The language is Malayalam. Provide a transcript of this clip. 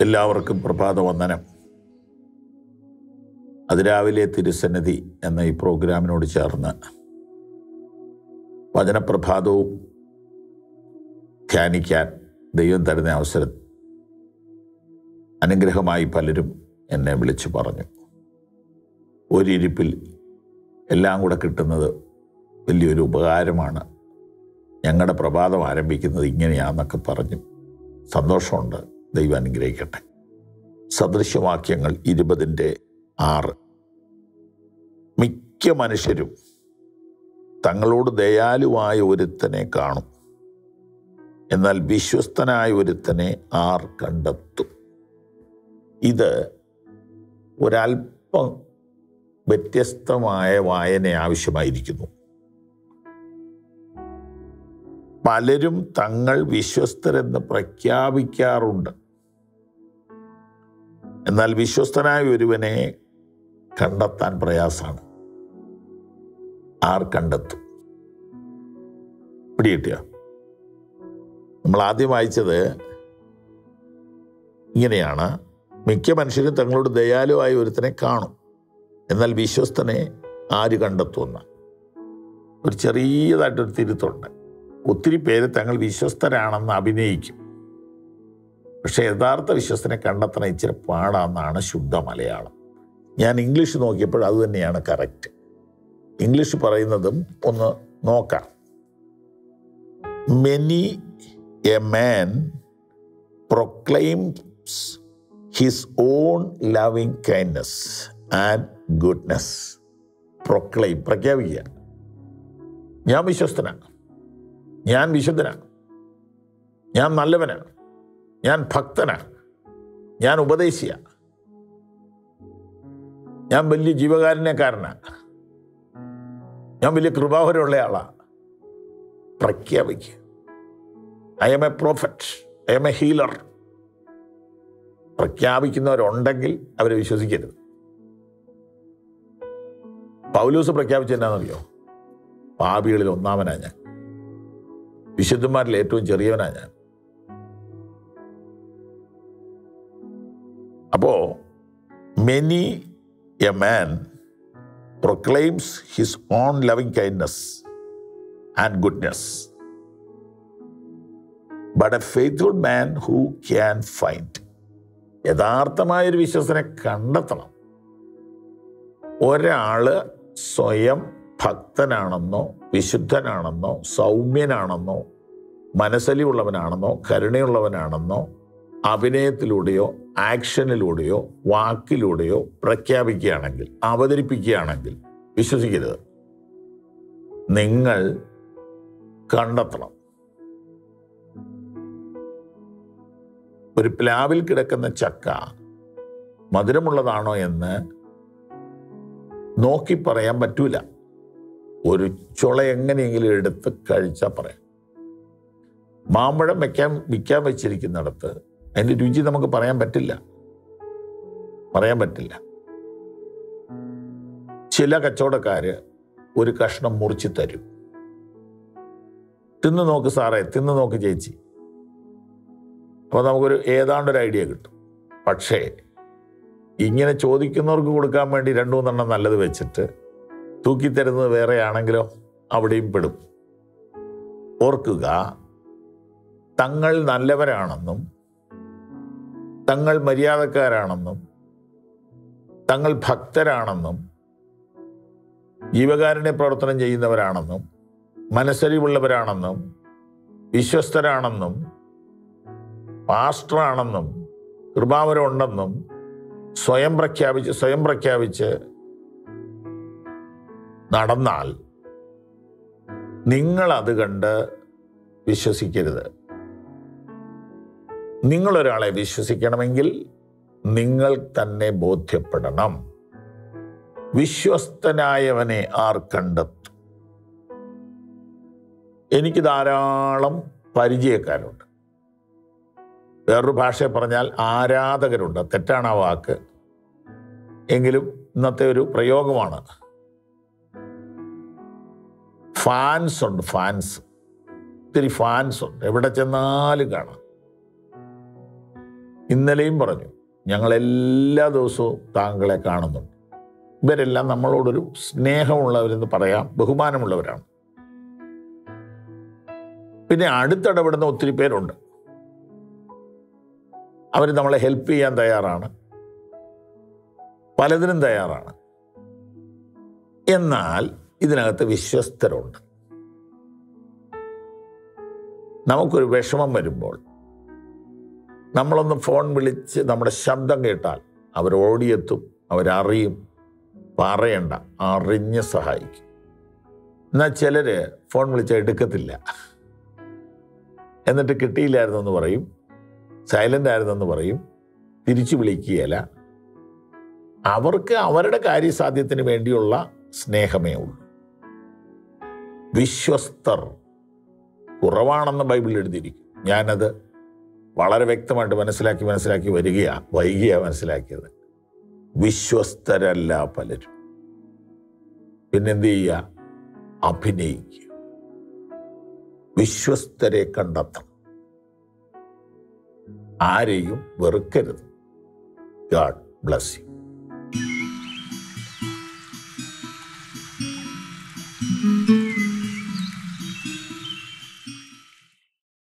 എല്ലാവർക്കും പ്രഭാത വന്ദനം. അതിരാവിലെ തിരുസന്നിധി എന്ന ഈ പ്രോഗ്രാമിനോട് ചേർന്ന് വചനപ്രഭാതവും ധ്യാനിക്കാൻ ദൈവം തരുന്ന അവസരം അനുഗ്രഹമായി പലരും എന്നെ വിളിച്ചു പറഞ്ഞു. ഒരിരിപ്പിൽ എല്ലാം കൂടെ കിട്ടുന്നത് വലിയൊരു ഉപകാരമാണ്. ഞങ്ങളുടെ പ്രഭാതം ആരംഭിക്കുന്നത് ഇങ്ങനെയാണെന്നൊക്കെ പറഞ്ഞു. സന്തോഷമുണ്ട്. ദൈവം അനുഗ്രഹിക്കട്ടെ. സദൃശവാക്യങ്ങൾ ഇരുപതിന്റെ ആറ്. മിക്ക മനുഷ്യരും തങ്ങളോട് ദയാലുവായ ഒരുത്തനെ കാണും. എന്നാൽ വിശ്വസ്തനായ ഒരുത്തനെ ആർ കണ്ടെത്തും. ഇത് ഒരല്പം വ്യത്യസ്തമായ വായന ആവശ്യമായിരിക്കുന്നു. പലരും തങ്ങൾ വിശ്വസ്തരെന്ന് പ്രഖ്യാപിക്കാറുണ്ട്. എന്നാൽ വിശ്വസ്തനായ ഒരുവനെ കണ്ടെത്താൻ പ്രയാസമാണ്. ആർ കണ്ടെത്തും? പിടികിട്ടിയോ? നമ്മൾ ആദ്യം വായിച്ചത് ഇങ്ങനെയാണ്. മിക്ക മനുഷ്യരും തങ്ങളോട് ദയാലുവായ ഒരുത്തനെ കാണും. എന്നാൽ വിശ്വസ്തനെ ആര് കണ്ടെത്തുമെന്ന് ഒരു ചെറിയതായിട്ടൊരു തിരുത്തുണ്ട്. ഒത്തിരി പേര് തങ്ങൾ വിശ്വസ്തരാണെന്ന് അഭിനയിക്കും. പക്ഷെ യഥാർത്ഥ വിശ്വസ്തനെ കണ്ടെത്തണം ഇച്ചിരി പാടാന്നാണ് ശുദ്ധ മലയാളം. ഞാൻ ഇംഗ്ലീഷ് നോക്കിയപ്പോൾ അത് തന്നെയാണ് കറക്റ്റ് ഇംഗ്ലീഷ് പറയുന്നതും ഒന്ന് നോക്കാം. Many a man proclaims his own loving kindness and goodness proclaim പ്രഖ്യാപിക്കുക. ഞാൻ വിശ്വസ്തനാണ്. ഞാൻ വിശുദ്ധനാണ്. ഞാൻ നല്ലവനാണ്. ഞാൻ ഭക്തനാണ് ഞാൻ ഉപദേശിയ. ഞാൻ വലിയ ജീവകാരുണ്യക്കാരനാണ് ഞാൻ വലിയ കൃപാഹരമുള്ള ആളാണ് പ്രഖ്യാപിക്കുക. I am a prophet I am a healer പ്രഖ്യാപിക്കുന്നവരുണ്ടെങ്കിൽ അവരെ വിശ്വസിക്കരുത്. പൗലൂസ് പ്രഖ്യാപിച്ചെന്നാണെന്നറിയോ പാപികളിൽ ഒന്നാമനാ ഞാൻ. വിശുദ്ധന്മാരിൽ ഏറ്റവും ചെറിയവനാ ഞാൻ. അപ്പോ many a man proclaims his own loving kindness and goodness but a faithful man who can find യഥാർത്ഥമായൊരു വിശ്വസനെ കണ്ടെത്തണം. ഒരാൾ സ്വയം ഭക്തനാണെന്നോ വിശുദ്ധനാണെന്നോ സൗമ്യനാണെന്നോ മനസ്സലിയുള്ളവനാണെന്നോ കരുണയുള്ളവനാണെന്നോ അഭിനയത്തിലൂടെയോ ആക്ഷനിലൂടെയോ വാക്കിലൂടെയോ പ്രഖ്യാപിക്കുകയാണെങ്കിൽ അവതരിപ്പിക്കുകയാണെങ്കിൽ വിശ്വസിക്കരുത്. നിങ്ങൾ കണ്ടെത്തണം. ഒരു പ്ലാവിൽ കിടക്കുന്ന ചക്ക മധുരമുള്ളതാണോ എന്ന് നോക്കി പറയാൻ പറ്റൂല. ഒരു ചുള എങ്ങനെയെങ്കിലും എടുത്ത് കഴിച്ചാൽ പറയാം. മാമ്പഴം വെക്കാൻ വിൽക്കാൻ വെച്ചിരിക്കുന്നിടത്ത് അതിന്റെ രുചി നമുക്ക് പറയാൻ പറ്റില്ല. പറയാൻ പറ്റില്ല. ചില കച്ചവടക്കാർ ഒരു കഷ്ണം മുറിച്ച് തരും. തിന്ന് നോക്ക് സാറേ തിന്ന് നോക്ക് ചേച്ചി. അപ്പോൾ നമുക്കൊരു ഏതാണ്ടൊരു ഐഡിയ കിട്ടും. പക്ഷേ ഇങ്ങനെ ചോദിക്കുന്നവർക്ക് കൊടുക്കാൻ വേണ്ടി രണ്ടു മൂന്നെണ്ണം നല്ലത് വെച്ചിട്ട് തൂക്കിത്തരുന്നത് വേറെയാണെങ്കിലോ അവിടെയും പെടും. ഓർക്കുക തങ്ങൾ നല്ലവരാണെന്നും തങ്ങൾ മര്യാദക്കാരാണെന്നും തങ്ങൾ ഭക്തരാണെന്നും ജീവകാരുണ്യ പ്രവർത്തനം ചെയ്യുന്നവരാണെന്നും മനസ്സരിവുള്ളവരാണെന്നും വിശ്വസ്തരാണെന്നും പാസ്റ്ററാണെന്നും കൃപാവരമുണ്ടെന്നും സ്വയം പ്രഖ്യാപിച്ച് സ്വയം പ്രഖ്യാപിച്ച് നടന്നാൽ നിങ്ങളത് കണ്ട് വിശ്വസിക്കരുത്. നിങ്ങളൊരാളെ വിശ്വസിക്കണമെങ്കിൽ നിങ്ങൾ തന്നെ ബോധ്യപ്പെടണം. വിശ്വസ്തനായവനെ ആർ കണ്ടെത്തും. എനിക്ക് ധാരാളം പരിചയക്കാരുണ്ട്. വേറൊരു ഭാഷയെ പറഞ്ഞാൽ ആരാധകരുണ്ട്. തെറ്റാണ് ആ വാക്ക്. എങ്കിലും ഇന്നത്തെ ഒരു പ്രയോഗമാണ്. ഫാൻസ് ഉണ്ട് ഫാൻസ്. ഒത്തിരി ഫാൻസ് ഉണ്ട്. എവിടെ ചെന്നാലും കാണാം. ഇന്നലെയും പറഞ്ഞു ഞങ്ങളെല്ലാ ദിവസവും താങ്കളെ കാണുന്നുണ്ട്. ഇവരെല്ലാം നമ്മളോടൊരു സ്നേഹമുള്ളവരെന്ന് പറയാം ബഹുമാനമുള്ളവരാണ്. പിന്നെ അടുത്തിടപെടുന്ന ഒത്തിരി പേരുണ്ട്. അവർ നമ്മളെ ഹെൽപ്പ് ചെയ്യാൻ തയ്യാറാണ്. പലതിനും തയ്യാറാണ്. എന്നാൽ ഇതിനകത്ത് വിശ്വസ്തരുണ്ട്. നമുക്കൊരു വിഷമം വരുമ്പോൾ നമ്മളൊന്ന് ഫോൺ വിളിച്ച് നമ്മുടെ ശബ്ദം കേട്ടാൽ അവർ ഓടിയെത്തും അവരറിയും. പറയണ്ട അറിഞ്ഞ് സഹായിക്കും. എന്നാൽ ചിലർ ഫോൺ വിളിച്ചാൽ എടുക്കത്തില്ല. എന്നിട്ട് കിട്ടിയില്ലായിരുന്നു എന്ന് പറയും സൈലന്റ് ആയിരുന്നെന്ന് പറയും തിരിച്ചു വിളിക്കുകയില്ല. അവർക്ക് അവരുടെ കാര്യസാധ്യത്തിന് വേണ്ടിയുള്ള സ്നേഹമേ ഉള്ളൂ. വിശ്വസ്തർ കുറവാണെന്ന് ബൈബിളിൽ എഴുതിയിരിക്കും ഞാനത് വളരെ വ്യക്തമായിട്ട് മനസ്സിലാക്കി മനസ്സിലാക്കി വരികയാ വൈകിയാണ് മനസ്സിലാക്കിയത്. വിശ്വസ്തരല്ല പലരും. പിന്നെന്ത് ചെയ്യുക അഭിനയിക്കുക. വിശ്വസ്തരെ കണ്ടെത്തണം. ആരെയും വെറുക്കരുത്. God bless you.